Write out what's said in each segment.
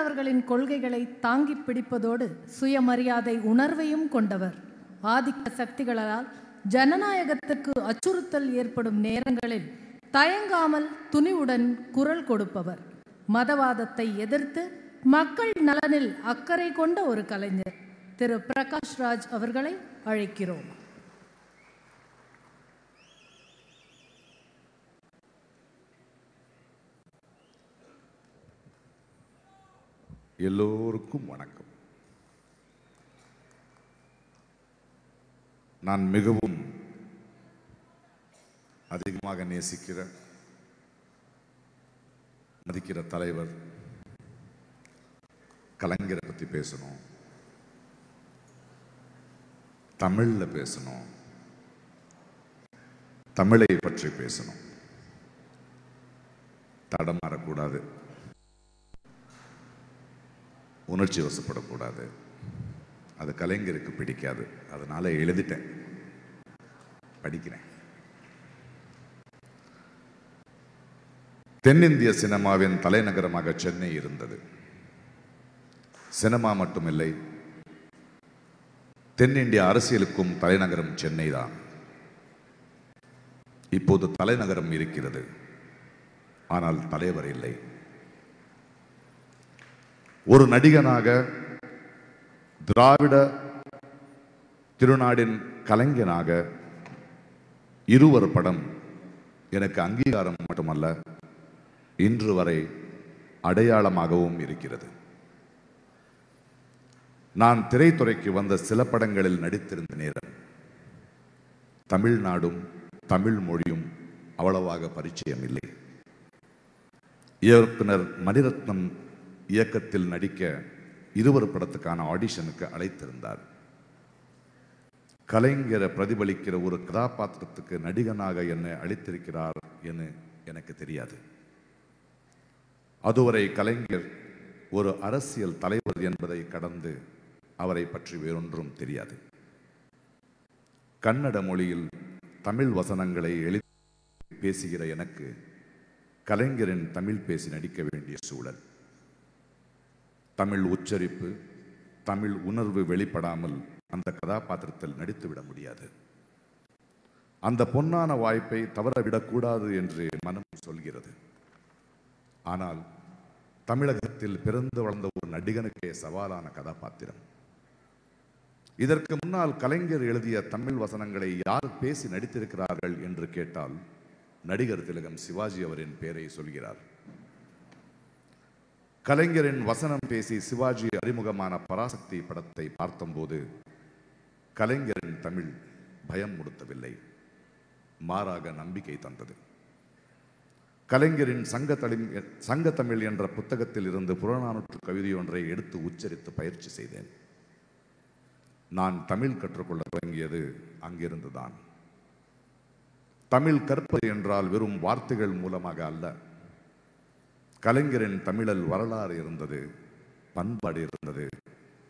அவர்களின் கொள்கைகளை தாங்கி பிடிப்பதோடு சுயமரியாதை உணர்வையும் கொண்டவர். ஆதிக்க சக்திகளால் ஜனநாயகத்துக்கு அச்சுறுத்தல் ஏற்படும் நேரங்களில் தயங்காமல் துணிவுடன் குரல் கொடுப்பவர். மதவாதத்தை எதிர்த்து மக்கள் நலனில் அக்கறை கொண்ட ஒரு கலைஞர் திரு பிரகாஷ்ராஜ் அவர்களை அழைக்கிறோம். எல்லோருக்கும் வணக்கம். நான் மிகவும் அதிகமாக நேசிக்கிற மதிக்கிற தலைவர் கலைஞரை பற்றி பேசணும். தமிழில் பேசணும். தமிழை பற்றி பேசணும். தடமாறக்கூடாது உணர்ச்சி வசப்படக்கூடாது. அது கலைஞருக்கு பிடிக்காது. அதனால எழுதிட்டேன். படிக்கிறேன். தென்னிந்திய சினிமாவின் தலைநகரமாக சென்னை இருந்தது. சினிமா மட்டுமில்லை தென்னிந்திய அரசியலுக்கும் தலைநகரம் சென்னை தான் இப்போது தலைநகரம் இருக்கிறது. ஆனால் தலைவர் இல்லை. ஒரு நடிகனாக திராவிட திருநாடின் கலைஞனாக இருவர் படம் எனக்கு அங்கீகாரம் மட்டுமல்ல இன்று வரை அடையாளமாகவும் இருக்கிறது. நான் திரைத்துறைக்கு வந்த சில படங்களில் நடித்திருந்த நேரம் தமிழ்நாடும் தமிழ் மொழியும் அவ்வளவாக பரிச்சயம் இல்லை இயக்குனர் மணிரத்னம் இயக்கத்தில் நடிக்க இருவர் படத்துக்கான ஆடிஷனுக்கு அழைத்திருந்தார். கலைஞரை பிரதிபலிக்கிற ஒரு கதாபாத்திரத்துக்கு நடிகனாக என்னை அழைத்திருக்கிறார் என எனக்கு தெரியாது. அதுவரை கலைஞர் ஒரு அரசியல் தலைவர் என்பதை கடந்து அவரை பற்றி வேறொன்றும் தெரியாது. கன்னட மொழியில் தமிழ் வசனங்களை எழுதி பேசுகிற எனக்கு கலைஞரின் தமிழ் பேசி நடிக்க வேண்டிய சூழல். தமிழ் உச்சரிப்பு தமிழ் உணர்வு வெளிப்படாமல் அந்த கதாபாத்திரத்தில் நடித்துவிட முடியாது. அந்த பொன்னான வாய்ப்பை தவறவிடக்கூடாது என்று மனம் சொல்கிறது. ஆனால் தமிழகத்தில் பிறந்து வளர்ந்த ஒரு நடிகனுக்கே சவாலான கதாபாத்திரம். இதற்கு முன்னால் கலைஞர் எழுதிய தமிழ் வசனங்களை யார் பேசி நடித்திருக்கிறார்கள் என்று கேட்டால் நடிகர் திலகம் சிவாஜி அவரின் பெயரை சொல்கிறார். கலைஞரின் வசனம் பேசி சிவாஜி அறிமுகமான பராசக்தி படத்தை பார்த்தபோது கலைஞரின் தமிழ் பயம் முடுத்தவில்லை. மாறாக நம்பிக்கை தந்தது. கலைஞரின் சங்க தமிழ் சங்க தமிழ் என்ற புத்தகத்தில் இருந்து புறநானூற்று கவிதையொன்றை எடுத்து உச்சரித்து பயிற்சி செய்தேன். நான் தமிழ் கற்றுக்கொள்ள தொடங்கியது அங்கிருந்துதான். தமிழ் கற்பது என்றால் வெறும் வார்த்தைகள் மூலமாக அல்ல. கலைஞரின் தமிழல் வரலாறு இருந்தது பண்பாடு இருந்தது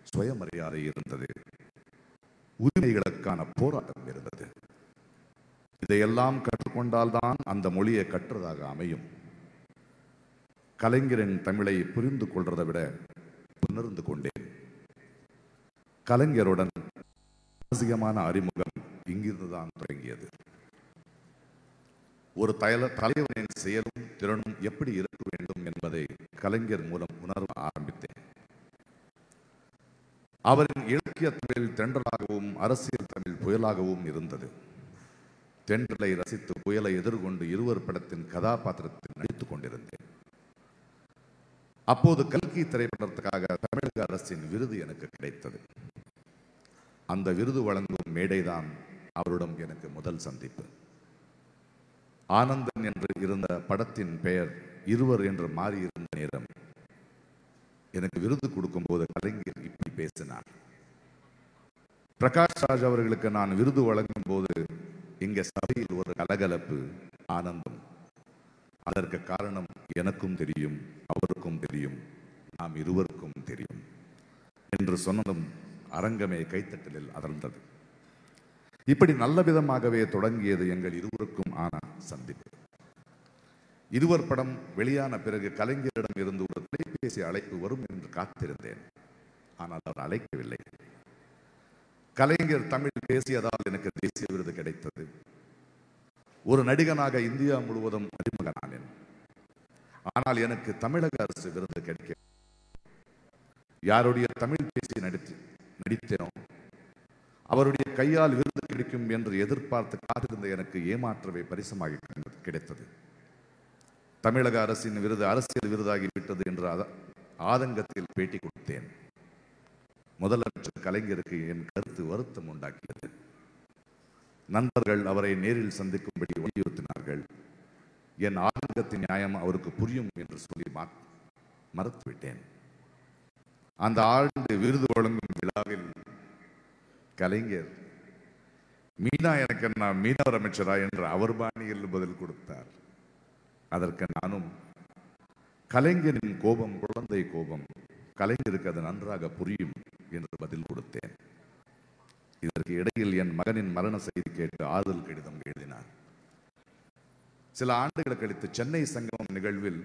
சுயமரியாதை இருந்தது உரிமைகளுக்கான போராட்டம் இருந்தது. இதையெல்லாம் கற்றுக்கொண்டால்தான் அந்த மொழியை கற்றதாக அமையும். கலைஞரின் தமிழை புரிந்து கொள்றதை விட உணர்ந்து கொண்டேன். கலைஞருடன் மானசீகமான அறிமுகம் இங்கிருந்துதான் தொடங்கியது. ஒரு தயல தலைவனின் செயலும் திறனும் எப்படி இருக்க என்பதை கலைஞர் மூலம் உணர்வு ஆரம்பித்தேன். அவரின் இலக்கிய தமிழ் தென்றலாகவும் அரசியல் தமிழ் புயலாகவும் இருந்தது. தென்றலை ரசித்து புயலை எதிர்கொண்டு இருவர் படத்தின் கதாபாத்திரத்தில் நடித்துக் கொண்டிருந்தேன். அப்போது கல்கி திரைப்படத்துக்காக தமிழக அரசின் விருது எனக்கு கிடைத்தது. அந்த விருது வழங்கும் மேடைதான் அவருடன் எனக்கு முதல் சந்திப்பு. ஆனந்தன் என்று இருந்த படத்தின் பெயர் இருவர் என்று மாறியிருந்த நேரம் எனக்கு விருது கொடுக்கும் போது கலைஞர் இப்படி பேசினார். பிரகாஷ் ராஜ் அவர்களுக்கு நான் விருது வழங்கும் போது இங்க சபையில் ஒரு கலகலப்பு ஆனந்தம். அதற்கு காரணம் எனக்கும் தெரியும் அவருக்கும் தெரியும் நாம் இருவருக்கும் தெரியும் என்று சொன்னதும் அரங்கமே கைத்தட்டலில் அதர்ந்தது இப்படி நல்ல விதமாகவே தொடங்கியது எங்கள் இருவருக்கும் ஆன சந்திப்பு. இருவர் படம் வெளியான பிறகு கலைஞரிடம் இருந்து ஒரு தொலைபேசி அழைப்பு வரும் என்று காத்திருந்தேன். ஆனால் அவர் அழைக்கவில்லை. கலைஞர் தமிழ் பேசியதால் எனக்கு தேசிய விருது கிடைத்தது. ஒரு நடிகனாக இந்தியா முழுவதும் அறிமுகனானேன். ஆனால் எனக்கு தமிழக அரசு விருது கிடைக்க யாருடைய தமிழ் பேசி நடித்து நடித்தேனோ அவருடைய கையால் விருது கிடைக்கும் என்று எதிர்பார்த்து காத்திருந்த எனக்கு ஏமாற்றவே பரிசமாக கிடைத்தது தமிழக அரசின் விருது அரசியல் விருதாகி விட்டது என்ற ஆதங்கத்தில் பேட்டி கொடுத்தேன். முதலமைச்சர் கலைஞருக்கு என் கருத்து வருத்தம் உண்டாக்கியது. நண்பர்கள் அவரை நேரில் சந்திக்கும்படி வலியுறுத்தினார்கள். என் ஆதங்கத்தின் நியாயம் அவருக்கு புரியும் என்று சொல்லி மறுத்துவிட்டேன். அந்த ஆண்டு விருது வழங்கும் விழாவில் கலைஞர் மீனா எனக்கு நான் மீனவர் அமைச்சரா? என்று அவர் பாணியில் பதில் கொடுத்தார். அதற்கு நானும் கலைஞரின் கோபம் குழந்தை கோபம் கலைஞருக்கு அது நன்றாக புரியும் என்று பதில் கொடுத்தேன். இதற்கு இடையில் என் மகனின் மரண செய்தி கேட்டு ஆறுதல் கடிதம் எழுதினார். சில ஆண்டுகள் கழித்து சென்னை சங்கமம் நிகழ்வில்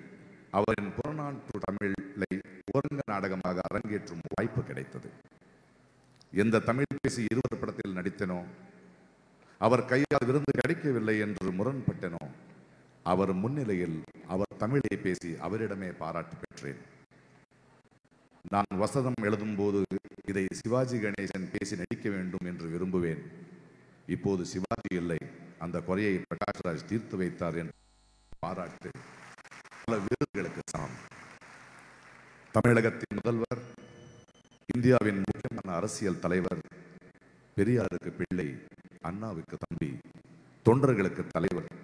அவரின் புறநாட்டு தமிழை ஒருங்க நாடகமாக அரங்கேற்றும் வாய்ப்பு கிடைத்தது. எந்த தமிழ் பேசி இருவர் படத்தில் நடித்தனோ அவர் கையால் விருந்து கிடைக்கவில்லை என்று முரண்பட்டனோ அவர் முன்னிலையில் அவர் தமிழை பேசி அவரிடமே பாராட்டு பெற்றேன். நான் வசதம் எழுதும் போது இதை சிவாஜி கணேசன் பேசி நடிக்க வேண்டும் என்று விரும்புவேன். இப்போது சிவாஜி இல்லை. அந்த குறையை பிரகாஷ்ராஜ் தீர்த்து வைத்தார் என்று பாராட்டு பல விருதுகளுக்கு சமம். தமிழகத்தின் முதல்வர் இந்தியாவின் முக்கியமான அரசியல் தலைவர் பெரியாருக்கு பிள்ளை அண்ணாவுக்கு தம்பி தொண்டர்களுக்கு தலைவர்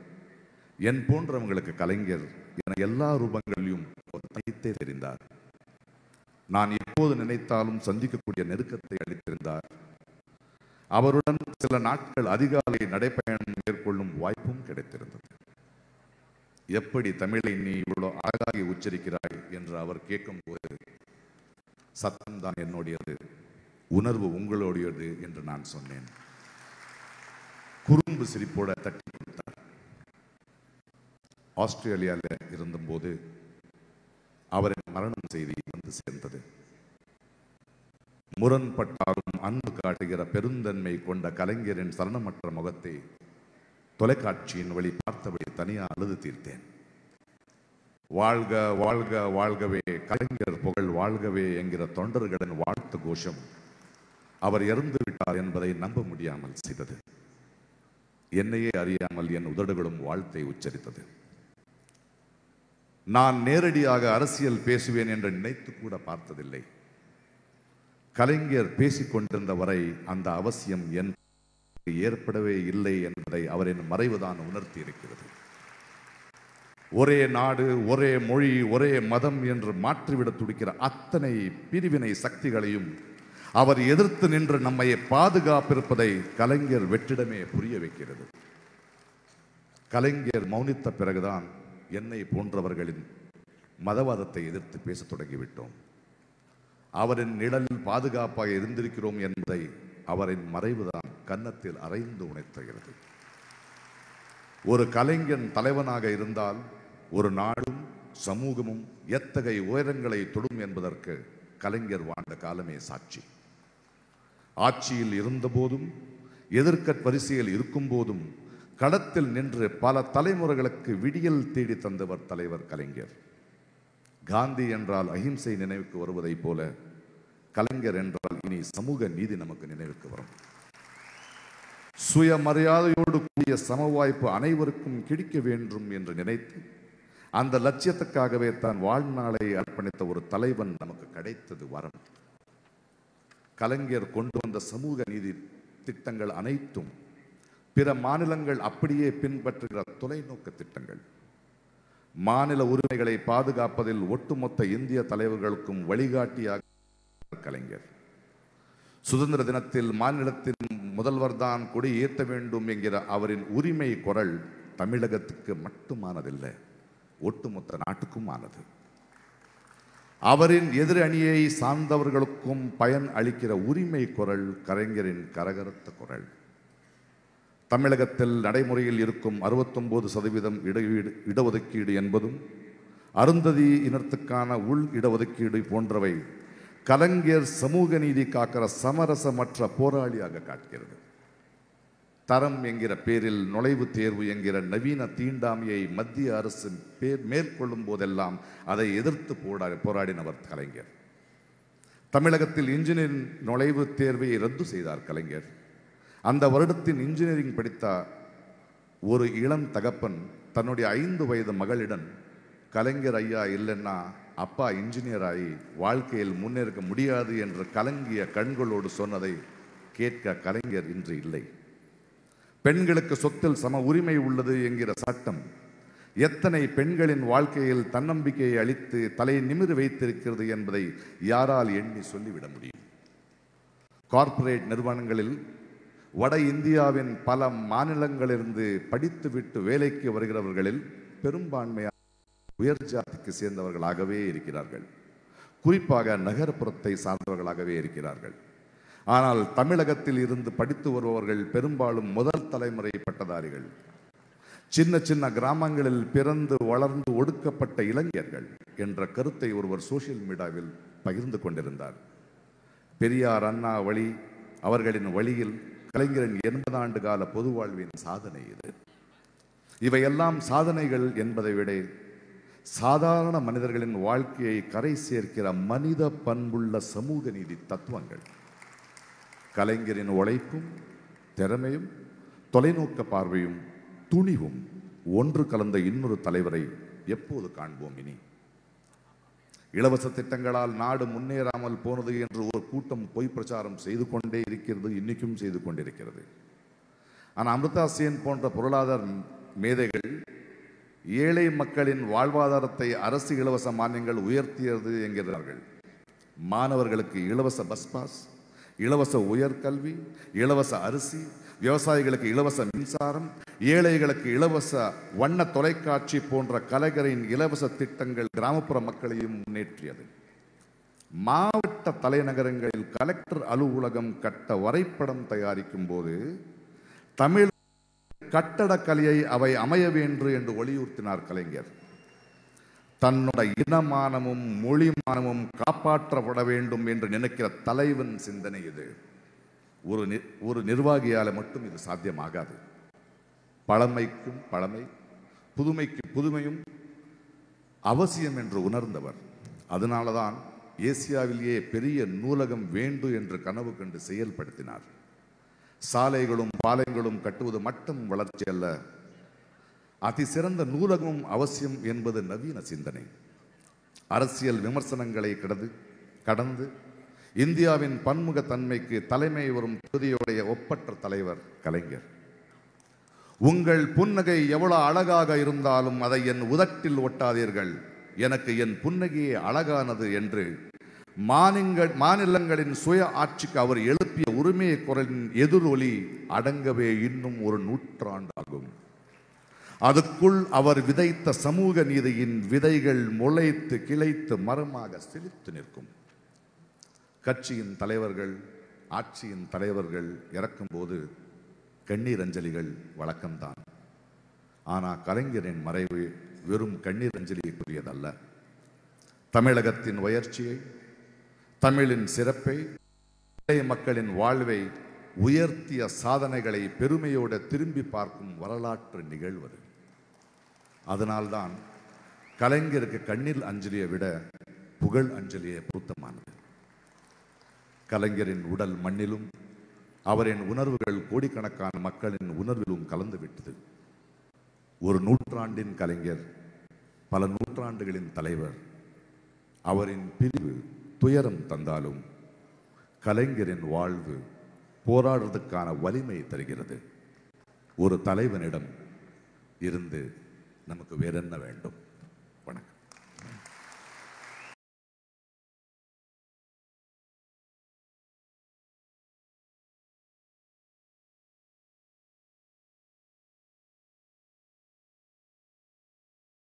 என் போன்றவங்களுக்கு கலைஞர் என எல்லா ரூபங்களிலும் அவர் தனித்தே தெரிந்தார். நான் எப்போது நினைத்தாலும் சந்திக்கக்கூடிய நெருக்கத்தை அளித்திருந்தார். அவருடன் சில நாட்கள் அதிகாலை நடைப்பயணம் மேற்கொள்ளும் வாய்ப்பும் கிடைத்திருந்தது. எப்படி தமிழை நீ இவ்வளோ அழகாகி உச்சரிக்கிறாய்? என்று அவர் கேட்கும்போது சத்தம் தான் என்னுடையது உணர்வு உங்களுடையது என்று நான் சொன்னேன். குறும்பு சிரிப்போட தட்டி ஆஸ்திரேலியாவில் இருந்தபோது அவரின் மரணம் செய்தி வந்து சேர்ந்தது. முரண்பட்டாலும் அன்பு காட்டுகிற பெருந்தன்மை கொண்ட கலைஞரின் சரணமற்ற முகத்தை தொலைக்காட்சியின் வழி பார்த்தபடி தனியா அழுது தீர்த்தேன். வாழ்க வாழ்க வாழ்கவே கலைஞர் புகழ் வாழ்கவே என்கிற தொண்டர்களின் வாழ்த்து கோஷம் அவர் இறந்து விட்டார் என்பதை நம்ப முடியாமல் செய்தது. என்னையே அறியாமல் என் உதடுகளும் வாழ்த்தை உச்சரித்தது. நான் நேரடியாக அரசியல் பேசுவேன் என்று நினைத்து கூட பார்த்ததில்லை. கலைஞர் பேசிக் கொண்டிருந்த வரை அந்த அவசியம் என் ஏற்படவே இல்லை என்பதை அவரின் மறைவுதான் உணர்த்தி இருக்கிறது ஒரே நாடு ஒரே மொழி ஒரே மதம் என்று மாற்றிவிட துடிக்கிற அத்தனை பிரிவினை சக்திகளையும் அவர் எதிர்த்து நின்று நம்மை பாதுகாப்பிருப்பதை கலைஞர் வெற்றிடமே புரிய வைக்கிறது. கலைஞர் மௌனித்த பிறகுதான் என்னை போன்றவர்களின் மதவாதத்தை எதிர்த்து பேசத் தொடங்கிவிட்டோம். அவரின் நிழலில் பாதுகாப்பாக இருந்திருக்கிறோம் என்பதை அவரின் மறைவுதான் கன்னத்தில் அரைந்து உணர்த்துகிறது ஒரு கலைஞன் தலைவனாக இருந்தால் ஒரு நாடும் சமூகமும் எத்தகைய உயரங்களை தொடும் என்பதற்கு கலைஞர் வாழ்ந்த காலமே சாட்சி. ஆட்சியில் இருந்தபோதும் எதிர்க்கட் வரிசையில் இருக்கும்போதும் களத்தில் நின்று பல தலைமுறைகளுக்கு விடியல் தேடி தந்தவர் தலைவர் கலைஞர். காந்தி என்றால் அகிம்சை நினைவுக்கு வருவதைப் போல கலைஞர் என்றால் இனி சமூக நீதி நமக்கு நினைவுக்கு வரும். சுயமரியாதையோடு கூடிய சம வாய்ப்பு அனைவருக்கும் கிடைக்க வேண்டும் என்று நினைத்து அந்த லட்சியத்துக்காகவே தான் வாழ்நாளை அர்ப்பணித்த ஒரு தலைவன் நமக்கு கிடைத்தது வரம். கலைஞர் கொண்டு வந்த சமூக நீதி திட்டங்கள் அனைத்தும் பிற மாநிலங்கள் அப்படியே பின்பற்றுகிற தொலைநோக்கு திட்டங்கள். மாநில உரிமைகளை பாதுகாப்பதில் ஒட்டுமொத்த இந்திய தலைவர்களுக்கும் வழிகாட்டியாக கலைஞர். சுதந்திர தினத்தில் மாநிலத்தின் முதல்வர் தான் கொடி ஏற்ற வேண்டும் என்கிற அவரின் உரிமை குரல் தமிழகத்துக்கு மட்டுமானதில்லை ஒட்டுமொத்த நாட்டுக்கும் ஆனது அவரின் எதிர் அணியை சார்ந்தவர்களுக்கும் பயன் அளிக்கிற உரிமை குரல் கலைஞரின் கரகரத்த குரல். தமிழகத்தில் நடைமுறையில் இருக்கும் அறுபத்தொம்போது சதவீதம் இடஒதுக்கீடு இடஒதுக்கீடு என்பதும் அருந்ததி இனத்துக்கான உள் இடஒதுக்கீடு போன்றவை கலைஞர் சமூக நீதி காக்கிற சமரசமற்ற போராளியாக காட்டுகிறது தரம் என்கிற பேரில் நுழைவுத் தேர்வு என்கிற நவீன தீண்டாமையை மத்திய அரசு பேர் மேற்கொள்ளும் போதெல்லாம் அதை எதிர்த்து போடா போராடினவர் கலைஞர். தமிழகத்தில் இன்ஜினியரிங் நுழைவுத் தேர்வை ரத்து செய்தார் கலைஞர். அந்த வருடத்தின் இன்ஜினியரிங் படித்த ஒரு இளம் தகப்பன் தன்னுடைய ஐந்து வயது மகளிடம் கலைஞர் ஐயா இல்லைன்னா அப்பா இன்ஜினியர் ஆகி வாழ்க்கையில் முன்னேற்க முடியாது என்று கலங்கிய கண்களோடு சொன்னதை கேட்க கலைஞர் இன்று இல்லை. பெண்களுக்கு சொத்தில் சம உரிமை உள்ளது என்கிற சட்டம். எத்தனை பெண்களின் வாழ்க்கையில் தன்னம்பிக்கையை அளித்து தலை நிமிர் வைத்திருக்கிறது என்பதை யாரால் எண்ணி சொல்லிவிட முடியும்? கார்ப்பரேட் நிறுவனங்களில் வட இந்தியாவின் பல மாநிலங்களிலிருந்து படித்துவிட்டு வேலைக்கு வருகிறவர்களில் பெரும்பான்மையான உயர் ஜாதிக்கு சேர்ந்தவர்களாகவே இருக்கிறார்கள். குறிப்பாக நகர்ப்புறத்தை சார்ந்தவர்களாகவே இருக்கிறார்கள். ஆனால் தமிழகத்தில் இருந்து படித்து வருபவர்கள் பெரும்பாலும் முதல் தலைமுறை பட்டதாரிகள் சின்ன சின்ன கிராமங்களில் பிறந்து வளர்ந்து ஒடுக்கப்பட்ட இளைஞர்கள் என்ற கருத்தை ஒருவர் சோசியல் மீடியாவில் பகிர்ந்து கொண்டிருந்தார். பெரியார் அண்ணா வழி அவர்களின் வழியில் கலைஞரின் எண்பது ஆண்டு கால பொது வாழ்வின் சாதனை இது. இவையெல்லாம் சாதனைகள் என்பதை விட சாதாரண மனிதர்களின் வாழ்க்கையை கரை சேர்க்கிற மனித பண்புள்ள சமூக நீதி தத்துவங்கள். கலைஞரின் உழைப்பும் திறமையும் தொலைநோக்க பார்வையும் துணிவும் ஒன்று கலந்த இன்னொரு தலைவரை எப்போது காண்போம் இனி? இலவச திட்டங்களால் நாடு முன்னேறாமல் போனது என்று ஒரு கூட்டம் பொய் பிரச்சாரம் செய்து கொண்டே இருக்கிறது இன்னைக்கும் செய்து கொண்டிருக்கிறது. ஆனால் அமிர்தா சேன் போன்ற பொருளாதார மேதைகள் ஏழை மக்களின் வாழ்வாதாரத்தை அரசு இலவச மானியங்கள் உயர்த்தியது என்கிறார்கள். மாணவர்களுக்கு இலவச பஸ் பாஸ் இலவச உயர்கல்வி இலவச அரிசி விவசாயிகளுக்கு இலவச மின்சாரம் ஏழைகளுக்கு இலவச வண்ண தொலைக்காட்சி போன்ற கலைஞரின் இலவச திட்டங்கள் கிராமப்புற மக்களையும் முன்னேற்றியது. மாவட்ட தலைநகரங்களில் கலெக்டர் அலுவலகம் கட்ட வரைபடம் தயாரிக்கும் போது தமிழ் கட்டடக்கலையை அவை அமைய வேண்டும் என்று வலியுறுத்தினார் கலைஞர். தன்னோட இனமானமும் மொழிமானமும் காப்பாற்றப்பட வேண்டும் என்று நினைக்கிற தலைவன் சிந்தனை இது. ஒரு நி- ஒரு நிர்வாகியால் மட்டும் இது சாத்தியமாகாது. பழமைக்கும் பழமை புதுமைக்கு புதுமையும் அவசியம் என்று உணர்ந்தவர். அதனால தான் ஏசியாவிலேயே பெரிய நூலகம் வேண்டும் என்று கனவு கண்டு செயல்படுத்தினார். சாலைகளும் பாலங்களும் கட்டுவது மட்டும் வளர்ச்சி அல்ல அதிசிறந்த நூலகமும் அவசியம் என்பது நவீன சிந்தனை. அரசியல் விமர்சனங்களை கடந்து கடந்து இந்தியாவின் பன்முகத்தன்மைக்கு தலைமை வரும் தொகுதியுடைய ஒப்பற்ற தலைவர் கலைஞர். உங்கள் புன்னகை எவ்வளவு அழகாக இருந்தாலும் அதை என் உதட்டில் ஒட்டாதீர்கள். எனக்கு என் புன்னகையே அழகானது என்று மாநிலங்கள் மாநிலங்களின் சுய ஆட்சிக்கு அவர் எழுப்பிய உரிமையை குரலின் எதிரொலி அடங்கவே இன்னும் ஒரு நூற்றாண்டாகும். அதுக்குள் அவர் விதைத்த சமூக நீதியின் விதைகள் முளைத்து கிளைத்து மரமாக செழித்து நிற்கும். கட்சியின் தலைவர்கள் ஆட்சியின் தலைவர்கள் இறக்கும்போது கண்ணீர் அஞ்சலிகள் வழக்கம்தான். ஆனால் கலைஞரின் மறைவு வெறும் கண்ணீர் அஞ்சலிக்குரியதல்ல. தமிழகத்தின் உயர்ச்சியை தமிழின் சிறப்பை இளைய மக்களின் வாழ்வை உயர்த்திய சாதனைகளை பெருமையோடு திரும்பி பார்க்கும் வரலாற்று நிகழ்வது. அதனால்தான் கலைஞருக்கு கண்ணீர் அஞ்சலியை விட புகழ் அஞ்சலியே பொருத்தமானது. கலைஞரின் உடல் மண்ணிலும் அவரின் உணர்வுகள் கோடிக்கணக்கான மக்களின் உணர்விலும் கலந்துவிட்டது. ஒரு நூற்றாண்டின் கலைஞர் பல நூற்றாண்டுகளின் தலைவர் அவரின் பிரிவு துயரம் தந்தாலும் கலைஞரின் வாழ்வு போராடுறதுக்கான வலிமை தருகிறது. ஒரு தலைவனிடம் இருந்து நமக்கு வேறென்ன வேண்டும்?